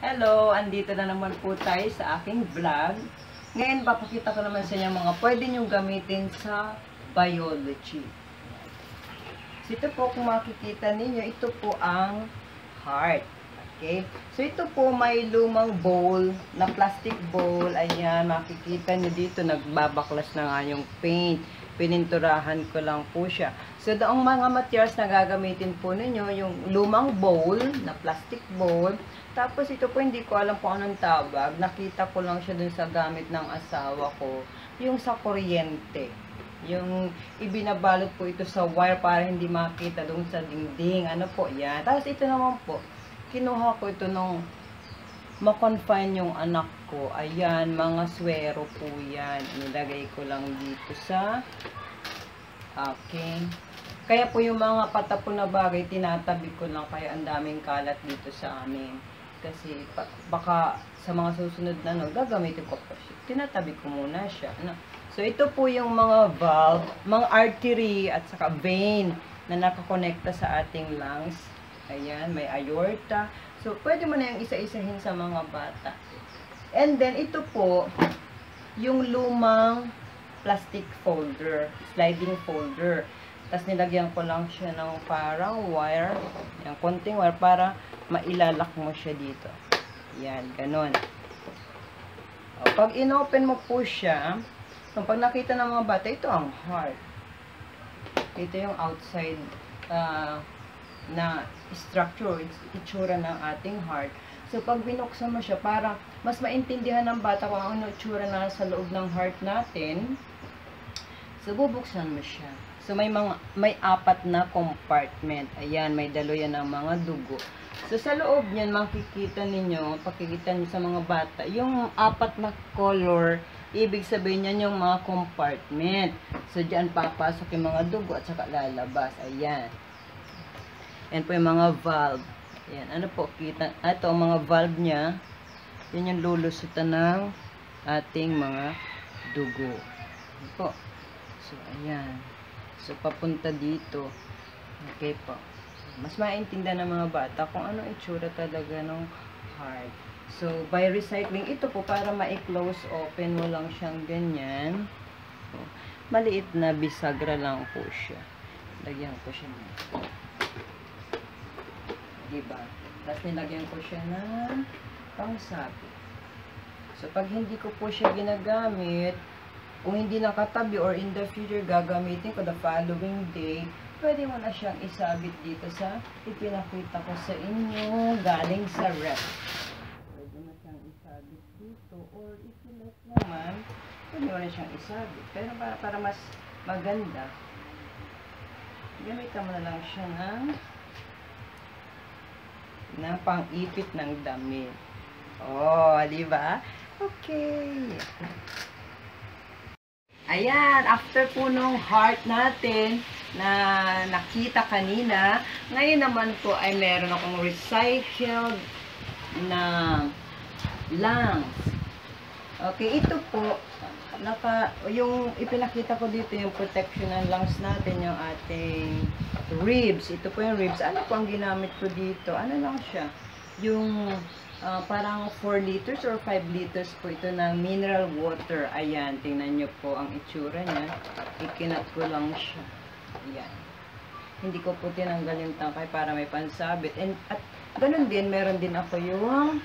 Hello, andito na naman po tayo sa aking vlog. Ngayon, papakita ko naman sa inyo mga pwede nyo gamitin sa biology. So, ito po, kung makikita ninyo, ito po ang heart. Okay? So, ito po may lumang bowl, na plastic bowl. Ayan, makikita nyo dito, nagbabaklas na nga yung paint. Pininturahan ko lang po siya. So, ang mga materials na gagamitin po ninyo, yung lumang bowl, na plastic bowl. Tapos, ito po, hindi ko alam kung anong tawag. Nakita ko lang siya dun sa gamit ng asawa ko. Yung sa kuryente. Yung ibinabalot po ito sa wire para hindi makita dun sa dingding. Ano po, yan. Tapos, ito naman po, kinuha ko ito nung makonfine yung anak ko. Ayan, mga swero po yan. Nilagay ko lang dito sa aking. Kaya po yung mga patapon na bagay, tinatabi ko lang. Kaya ang daming kalat dito sa amin. Kasi baka sa mga susunod na ano, gagamitin ko pa siya. Tinatabi ko muna siya. Ano? So, ito po yung mga valve, mga artery at saka vein na nakakonekta sa ating lungs. Ayan, may aorta. So, pwede mo na yung isa-isahin sa mga bata. And then, ito po, yung lumang plastic folder, sliding folder. Tapos nilagyan ko lang siya ng parang wire, yung konting wire para mailalak mo siya dito. Yan, ganun. O, pag inopen mo po siya, so pag nakita ng mga bata, ito ang heart. Ito yung outside ah, na structure, itsura ng ating heart. So, pag binuksan mo siya, para mas maintindihan ng bata kung ano itsura na sa loob ng heart natin, so, bubuksan mo siya. So, may mga, may apat na compartment. Ayan, may dalo yan ng mga dugo. So, sa loob niyan, makikita ninyo, pakikita niyo sa mga bata, yung apat na color, ibig sabihin niyan yung mga compartment. So, diyan papasok yung mga dugo at saka lalabas. Ayan. Yan po yung mga valve. Ayan, ano po, kita, ito ang mga valve niya. Yan yung lulusutan ng ating mga dugo. Yan po. So, ayan. So, papunta dito. Okay po. Mas maintindihan ng mga bata kung ano itsura talaga ng heart. So, by recycling, ito po para ma-close open mo lang siyang ganyan. So, maliit na bisagra lang po siya. Lagyan ko siya nito. Diba? Tapos nilagyan ko siya ng pangsabi. So, pag hindi ko po siya ginagamit, kung hindi nakatabi or in the future gagamitin ko the following day, pwede mo na siyang isabit dito sa ipinakita ko sa inyo galing sa rep. Pwede mo siyang isabit dito or if you like naman, pwede mo na siyang isabit. Pero para, para mas maganda, gamitan mo na lang siya ng ng pang-ipit ng damit. Oh, di ba? Okay. Ayan, after po nung heart natin na nakita kanina, ngayon naman po ay meron akong recycled na lungs. Okay, ito po, naka, yung ipinakita ko dito yung protection ng lungs natin, yung ating ribs. Ito po yung ribs. Ano po ang ginamit ko dito? Ano lang siya? Yung ah, parang 4 liters or 5 liters po ito ng mineral water. Ayan, tingnan nyo po ang itsura niya. Ikinat ko lang siya. Ayan. Hindi ko po tinanggal yung tangkay para may pansabit. And, at ganun din, meron din ako yung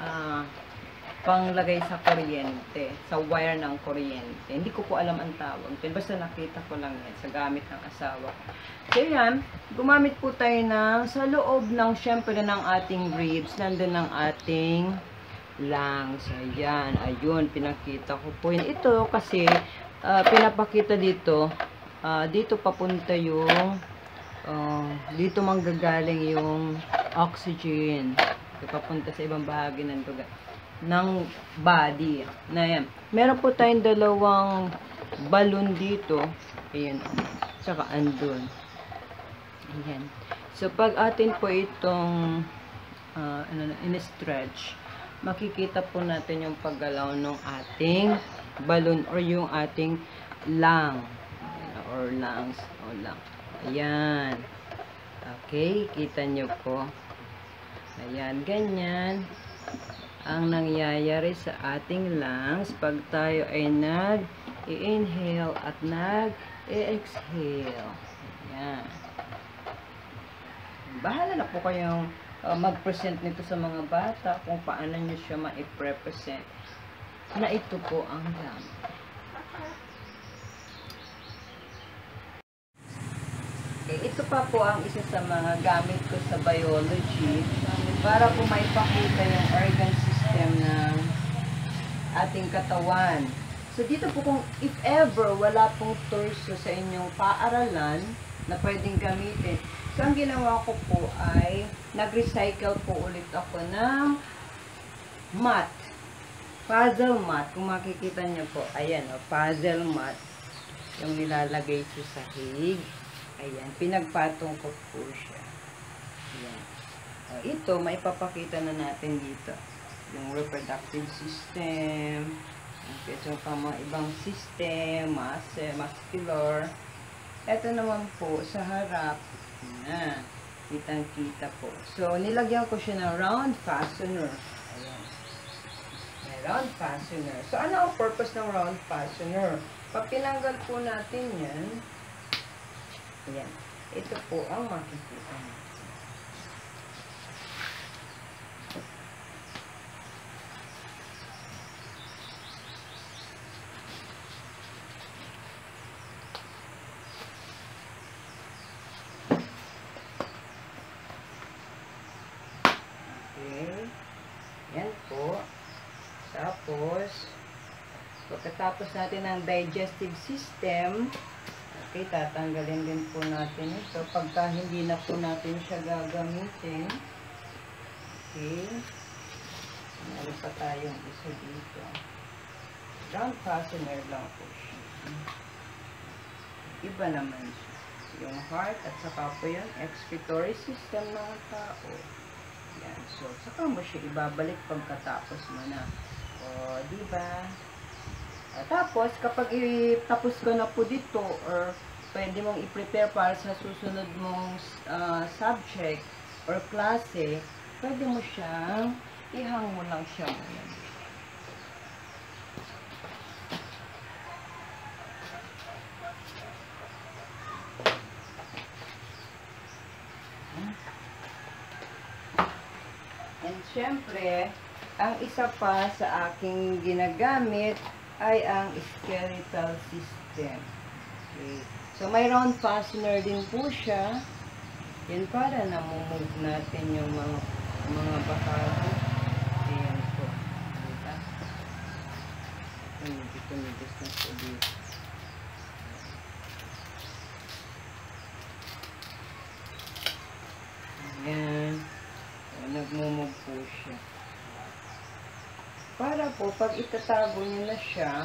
ah, panglagay sa kuryente, sa wire ng kuryente. Hindi ko po alam ang tawag. Pero basta nakita ko lang yan sa gamit ng asawa. So yan, gumamit po tayo ng sa loob ng syempre ng ating ribs, nandun ng ating lungs. Ayan, ayun, pinakita ko po. Ito kasi, ah, pinapakita dito, ah, dito papunta yung, ah, dito manggagaling yung oxygen. Papunta sa ibang bahagi ng lugar ng body. Na yan. Meron po tayong dalawang balloon dito. Ayan. Tsaka andun. Ayan. So, pag atin po itong uh, ano, in-stretch, makikita po natin yung paggalaw ng ating balloon or yung ating lung. Or lungs. O lung. Ayan. Okay. Kita nyo po. Ayan, ganyan ang nangyayari sa ating lungs pag tayo ay nag-inhale at nag-exhale. Ayan. Bahala na po kayong uh, mag-present nito sa mga bata kung paano nyo siya ma-represent na ito po ang gamit. Okay, ito pa po ang isa sa mga gamit ko sa biology para po maipakita yung organ system ng ating katawan. So, dito po kung if ever wala pong torso sa inyong paaralan na pwedeng gamitin, so ang ginawa ko po ay nag-recycle po ulit ako ng mat. Puzzle mat. Kung makikita niyo po, ayan o, puzzle mat. Yung nilalagay sa sahig. Ayan, pinagpatong ko po siya. Ayan. O, ito, maipapakita na natin dito. Yung reproductive system, okay, so pa mga ibang system, mas, muscular. Ito naman po, sa harap, na, kitang-kita po. So, nilagyan ko siya ng round fastener. Ayan. May round fastener. So, ano ang purpose ng round fastener? Pag tinanggal po natin yan, Ayan. Ito po ang makikita natin. Okay. Yan po. Tapos, pagkatapos natin ng digestive system, Okay, tatanggalin din po natin ito. Pagka hindi na po natin siya gagamitin. Okay. Meron pa tayong isa dito. Round fastener lang po siya. Iba naman. Yung heart at saka po yung excretory system ng tao. Yan. So, saka mo siya ibabalik pagkatapos mo na. O, di ba? At tapos, kapag tapos ko na po dito, or pwede mong i-prepare para sa susunod mong uh, subject or klase, pwede mo siyang ihang mo lang siya ngayon. And syempre, ang isa pa sa aking ginagamit ay ang skeletal system. Okay. So, may round fastener din po siya. Yan para namumove natin yung mga mga bahagi. Ayan po. Diba? Tumigis, tumigis na po dito. Ayan. So, nagmumove po siya. Para po, pag itatago nyo na siya,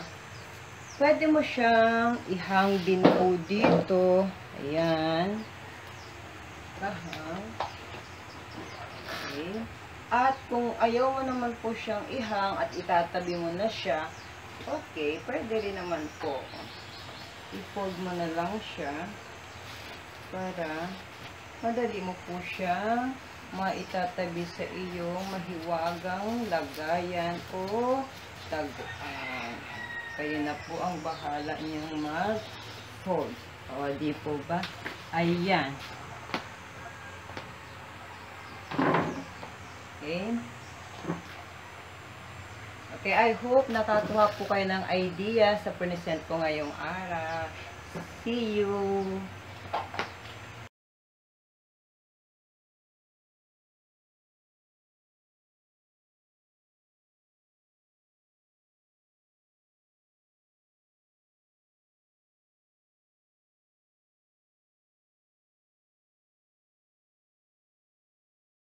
pwede mo siyang ihang din po dito. Ayan. Kahang. Okay. At kung ayaw mo naman po siyang ihang at itatabi mo na siya, okay, pwede rin naman po. I-fold mo na lang siya para madali mo po siya maitatabi sa iyong mahiwagang lagayan o taguan. Kayo na po ang bahala niyang mag-fold. O, di po ba? Ayan. Okay. Okay, I hope nakatuha po kayo ng idea sa present ko ngayong araw. See you!